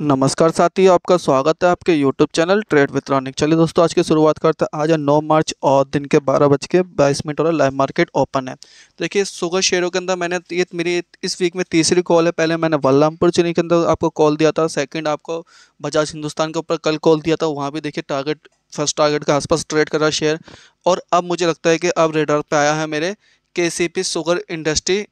नमस्कार साथियों आपका स्वागत है आपके YouTube channel trade with Ronik चलिए दोस्तों, आज की शुरुआत करते हैं। आज है 9 मार्च और दिन के बारह बज के बाईस मिनट और लाइव मार्केट ओपन है। देखिए सुगर शेयरों के अंदर मैंने ये मेरी इस वीक में तीसरी कॉल है। पहले मैंने वल्लमपुर चीनी के अंदर आपको कॉल दिया था। सेकंड आपको बजाज हिंदुस्तान के ऊपर कल कॉल दिया था। वहाँ भी देखिए टारगेट फ़र्स्ट टारगेट के आसपास ट्रेड कर रहा शेयर और अब मुझे लगता है कि अब रेडर पर आया है मेरे के sugar industry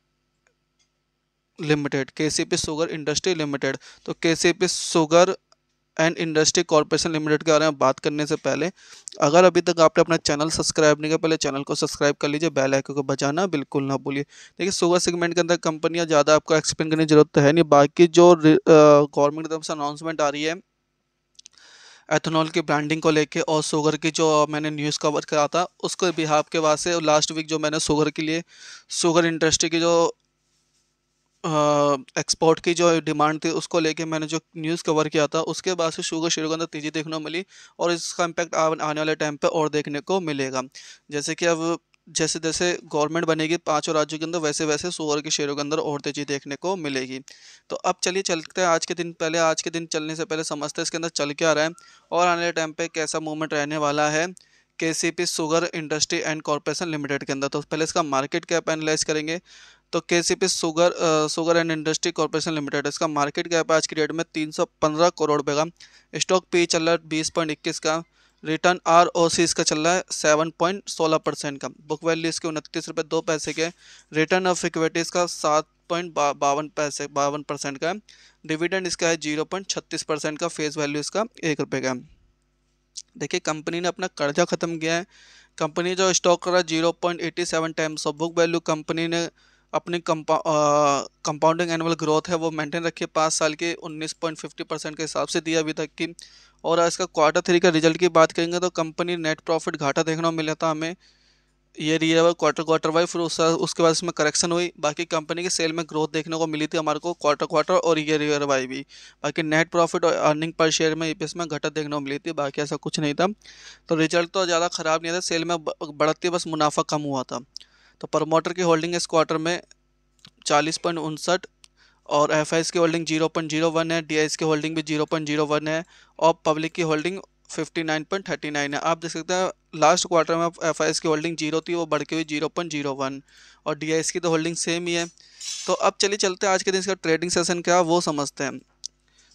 limited K C P sugar industry limited. तो K C P sugar and industry corporation limited के बारे में बात करने से पहले, अगर अभी तक आपने अपना चैनल सब्सक्राइब नहीं किया, पहले चैनल को सब्सक्राइब कर लीजिए, बेल आइकन को बजाना बिल्कुल ना भूलिए। देखिए, सुगर सेगमेंट के अंदर कंपनियाँ ज़्यादा आपको एक्सप्लेन करने की ज़रूरत तो है नहीं, बाकी जो गवर्नमेंट की तरफ़ से अनाउंसमेंट आ रही है एथेनॉल की ब्रांडिंग को लेके और शुगर की जो मैंने न्यूज़ कवर करा था, उसके बिहाब के से लास्ट वीक जो मैंने शुगर के लिए शुगर इंडस्ट्री की जो एक्सपोर्ट की जो डिमांड थी, उसको लेके मैंने जो न्यूज़ कवर किया था, उसके बाद से शुगर शेयर के अंदर तेज़ी देखने को मिली और इसका इम्पैक्ट आने वाले टाइम पे और देखने को मिलेगा। जैसे कि अब जैसे जैसे गवर्नमेंट बनेगी, पाँचों राज्यों के अंदर, वैसे वैसे शुगर के शेयरों के अंदर और तेज़ी देखने को मिलेगी। तो अब चलिए चलते हैं आज के दिन पहले। आज के दिन चलने से पहले समझते हैं इसके अंदर चल क्या रहा है और आने वाले टाइम पे कैसा मूवमेंट रहने वाला है K C P sugar industry and corporation limited के अंदर। तो पहले इसका मार्केट कैप एनालाइज करेंगे। तो K C P sugar sugar and industry corporation limited, इसका मार्केट कैप आज की डेट में तीन सौ पंद्रह करोड़ रुपये का स्टॉक पी चल रहा है बीस पॉइंट इक्कीस का। रिटर्न आर ओ सी इसका चल रहा है सेवन पॉइंट सोलह परसेंट का। बुक वैल्यू इसके उनतीस रुपये दो पैसे के। रिटर्न ऑफ़ इक्विटी इसका सात पॉइंट बावन पैसे, बावन परसेंट का। डिविडेंड इसका है ज़ीरो पॉइंट छत्तीस परसेंट का। फेस वैल्यू इसका एक रुपये का। देखिए, कंपनी ने अपना कर्जा ख़त्म किया है। कंपनी जो स्टॉक कर रहा है zero point eighty seven times of book value company ने अपनी कंपाउंडिंग एनुअल ग्रोथ है, वो मेंटेन रखी है पाँच साल के उन्नीस पॉइंट फिफ्टी परसेंट के हिसाब से दिया अभी तक की। और इसका क्वार्टर थ्री का रिज़ल्ट की बात करेंगे तो कंपनी नेट प्रॉफिट घाटा देखने को मिला था हमें। Year year quarter quarter Y फिर उस, उसके बाद इसमें करेक्शन हुई। बाकी कंपनी के सेल में ग्रोथ देखने को मिली थी हमारे को क्वार्टर क्वार्टर और ईयर ईयर वाई भी। बाकी नेट प्रॉफिट और अर्निंग पर शेयर में ईपीएस में घटत देखने को मिली थी, बाकी ऐसा कुछ नहीं था। तो रिज़ल्ट तो ज़्यादा ख़राब नहीं था सेल में बढ़ती बस मुनाफा कम हुआ था। तो प्रमोटर की होल्डिंग इस क्वार्टर में चालीस पॉइंट उनसठ और एफआईएस की holding zero point zero one है डीआईएस की होल्डिंग भी ज़ीरो पॉइंट ज़ीरो वन है और पब्लिक की holding fifty nine point thirty nine है। आप देख सकते हैं लास्ट क्वार्टर में एफ़ की होल्डिंग ज़ीरो थी, वो बढ़ के हुई ज़ीरो पॉइंट ज़ीरो वन और डीआईएस की तो होल्डिंग सेम ही है। तो अब चलिए चलते हैं, आज के दिन इसका ट्रेडिंग सेशन क्या वो समझते हैं।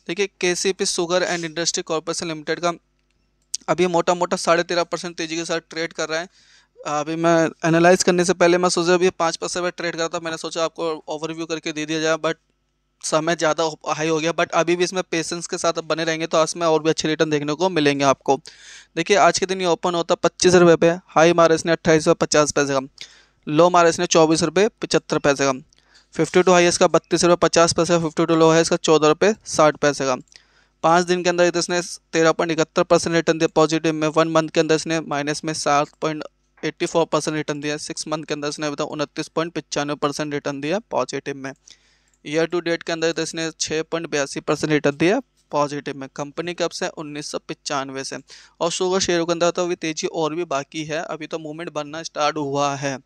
देखिए K C P sugar and industry corporation limited का अभी मोटा मोटा साढ़े तेरह परसेंट तेज़ी के साथ ट्रेड कर रहा है। अभी मैं एनालाइज करने से पहले मैं सोचा अभी पाँच परसेंट में ट्रेड करता, मैंने सोचा आपको ओवरव्यू करके दे दिया जाए बट समय ज़्यादा हाई हो गया बट अभी भी इसमें पेशेंस के साथ बने रहेंगे तो इसमें और भी अच्छे रिटर्न देखने को मिलेंगे आपको। देखिए, आज के दिन ये ओपन होता है पच्चीस रुपये पे हाई मारा इसने अट्ठाईस रुपये पचास पैसे का लो मारा इसने चौबीस रुपये पचहत्तर पैसे का फिफ्टी टू हाई इसका बत्तीस रुपये पचास पैसे का फिफ्टी टू लो है इसका चौदह रुपये साठ पैसे का। पाँच दिन के अंदर इसने तेरह पॉइंट इकहत्तर परसेंट रिटर्न दिया पॉजिटिव में वन मंथ के अंदर इसने माइनस में सात point eighty four percent return दिया सिक्स मंथ के अंदर इसने अभी तक उनतीस पॉइंट पचानवे परसेंट रिटर्न दिया पॉजिटिव में। ईयर टू डेट के अंदर तो इसने छः पॉइंट बयासी परसेंट रिटर्न दिया पॉजिटिव में। कंपनी कब से? उन्नीस सौ पचानवे से। और शुगर शेयरों के अंदर तो अभी तेज़ी और भी बाकी है। अभी तो मूवमेंट बनना स्टार्ट हुआ है।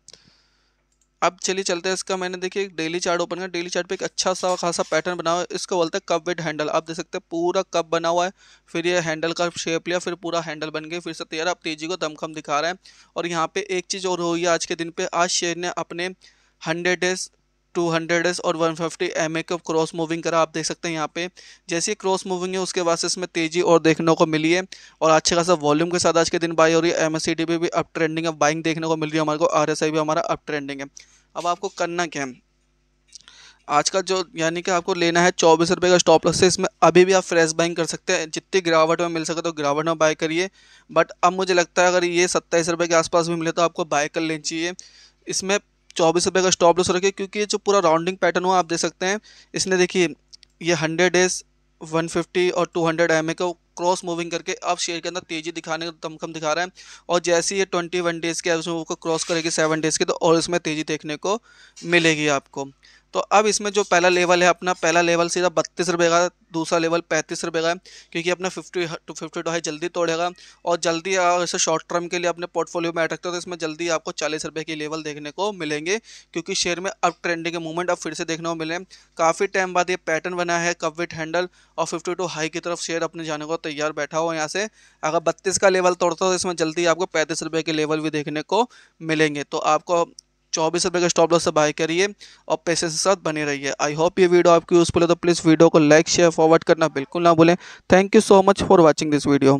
अब चलिए चलते हैं इसका। मैंने देखिए डेली चार्ट ओपन किया। डेली चार्ट पे एक अच्छा सा खासा पैटर्न बना हुआ है। इसको बोलते हैं कप विद हैंडल आप देख सकते हैं पूरा कप बना हुआ है। फिर ये हैंडल का शेप लिया, फिर पूरा हैंडल बन गया। फिर से तैयार। आप तेज़ी को दमखम दिखा रहे हैं। और यहाँ पे एक चीज़ और हुई है आज के दिन पर आज शेयर ने अपने hundred days two hundred S और वन फिफ्टी एम ए का क्रॉस मूविंग करा, आप देख सकते हैं यहाँ पे। जैसे ही क्रॉस मूविंग है, उसके बाद से इसमें तेज़ी और देखने को मिली है और अच्छे खासा वॉल्यूम के साथ आज के दिन बाई हो रही है। एम एस सी डी भी अप ट्रेंडिंग है बाइंग देखने को मिल रही है हमारे को। आर एस आई भी हमारा अप ट्रेंडिंग है। अब आपको करना क्या है? आज का जो यानी कि आपको लेना है चौबीस रुपये का स्टॉप लॉस है इसमें अभी भी आप फ्रेश बाइंग कर सकते हैं। जितनी गिरावट में मिल सके तो गिरावट में बाय करिए। बट अब मुझे लगता है अगर ये सत्ताईस रुपये के आसपास भी मिले तो आपको बाय कर लेनी चाहिए। इसमें चौबीस रुपये का स्टॉप लॉस रखे क्योंकि जो पूरा राउंडिंग पैटर्न हुआ, आप देख सकते हैं, इसने देखिए ये हंड्रेड डेज़ वन फिफ्टी और टू हंड्रेड एम ए का क्रॉस मूविंग करके अब शेयर के अंदर तेज़ी दिखाने का दमखम दिखा रहा है, और जैसे ये ट्वेंटी वन डेज़ के वो क्रॉस करेगी सेवन डेज़ के तो और इसमें तेज़ी देखने को मिलेगी आपको। तो अब इसमें जो पहला लेवल है, अपना पहला लेवल सीधा बत्तीस रुपये का, दूसरा लेवल पैंतीस रुपये का है, क्योंकि अपना fifty two fifty two high जल्दी तोड़ेगा और जल्दी ऐसे शॉर्ट टर्म के लिए अपने पोर्टफोलियो में ऐड रखते हो तो इसमें जल्दी आपको चालीस रुपये के लेवल देखने को मिलेंगे, क्योंकि शेयर में अब ट्रेंडिंग के मूवमेंट अब फिर से देखने को मिले काफ़ी टाइम बाद ये पैटर्न बना है कप विथ हैंडल और फिफ्टी टू हाई की तरफ़ शेयर अपने जाने को तैयार बैठा हो यहाँ से। अगर बत्तीस का लेवल तोड़ता हो तो इसमें जल्दी आपको पैंतीस रुपये के लेवल भी देखने को मिलेंगे। तो आपको चौबीस रुपये का स्टॉप लॉस से बाय करिए और पैसे के साथ बने रहिए। आई होप ये वीडियो आपकी यूज़फुल है तो प्लीज़ वीडियो को लाइक शेयर फॉरवर्ड करना बिल्कुल ना भूलें। Thank you so much for watching this video